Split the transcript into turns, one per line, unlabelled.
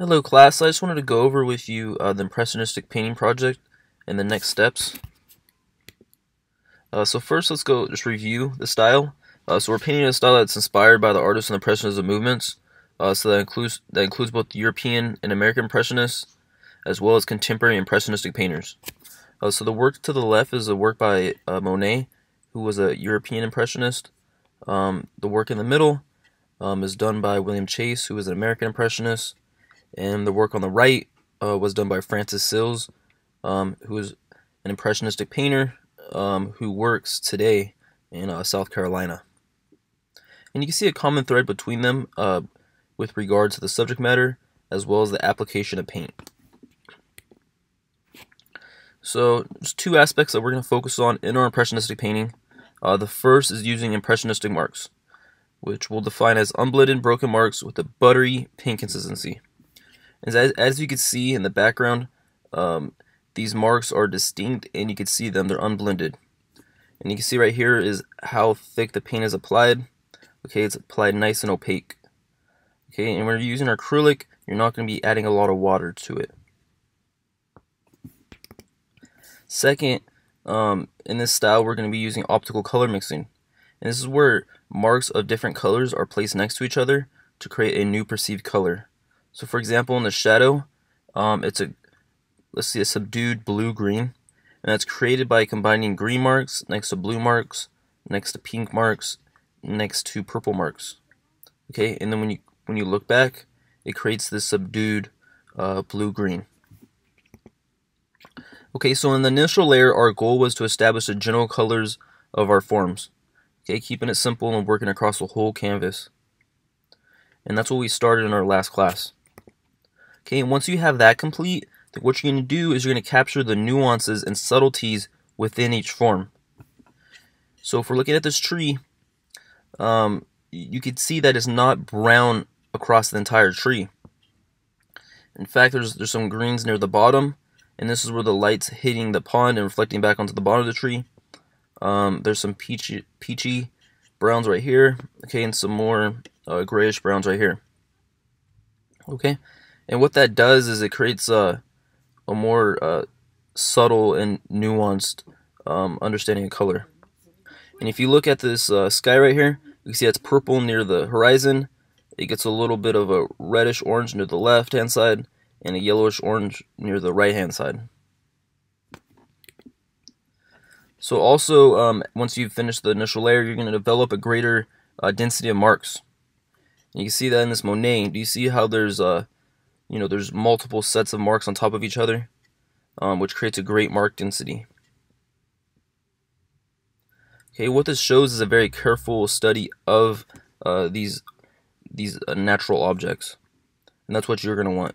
Hello class, I just wanted to go over with you uh, the Impressionistic Painting Project and the next steps. Uh, so first let's go just review the style. Uh, so we're painting a style that's inspired by the artists and Impressionism movements. Uh, so that includes that includes both European and American Impressionists, as well as contemporary Impressionistic painters. Uh, so the work to the left is a work by uh, Monet, who was a European Impressionist. Um, the work in the middle um, is done by William Chase, who was an American Impressionist. And the work on the right uh, was done by Francis Sills, um, who is an impressionistic painter um, who works today in uh, South Carolina. And you can see a common thread between them uh, with regard to the subject matter as well as the application of paint. So there's two aspects that we're going to focus on in our impressionistic painting. Uh, the first is using impressionistic marks, which we'll define as unblended broken marks with a buttery pink consistency. As, as you can see in the background, um, these marks are distinct and you can see them, they're unblended. And you can see right here is how thick the paint is applied. Okay, it's applied nice and opaque. Okay, and when you're using acrylic, you're not going to be adding a lot of water to it. Second, um, in this style, we're going to be using optical color mixing. And this is where marks of different colors are placed next to each other to create a new perceived color. So for example, in the shadow, um, it's a, let's see, a subdued blue-green. And that's created by combining green marks next to blue marks, next to pink marks, next to purple marks. Okay, and then when you when you look back, it creates this subdued uh, blue-green. Okay, so in the initial layer, our goal was to establish the general colors of our forms. Okay, keeping it simple and working across the whole canvas. And that's what we started in our last class. Okay, and once you have that complete, what you're going to do is you're going to capture the nuances and subtleties within each form. So if we're looking at this tree, um, you can see that it's not brown across the entire tree. In fact, there's there's some greens near the bottom, and this is where the light's hitting the pond and reflecting back onto the bottom of the tree. Um, there's some peachy, peachy browns right here, okay, and some more uh, grayish browns right here. Okay, and what that does is it creates a, a more uh, subtle and nuanced um, understanding of color. And if you look at this uh, sky right here, you can see it's purple near the horizon. It gets a little bit of a reddish orange near the left hand side and a yellowish orange near the right hand side. So also, um, once you've finished the initial layer, you're going to develop a greater uh, density of marks. And you can see that in this Monet. Do you see how there's uh, you know, there's multiple sets of marks on top of each other, um, which creates a great mark density. Okay, what this shows is a very careful study of uh, these these uh, natural objects, and that's what you're going to want.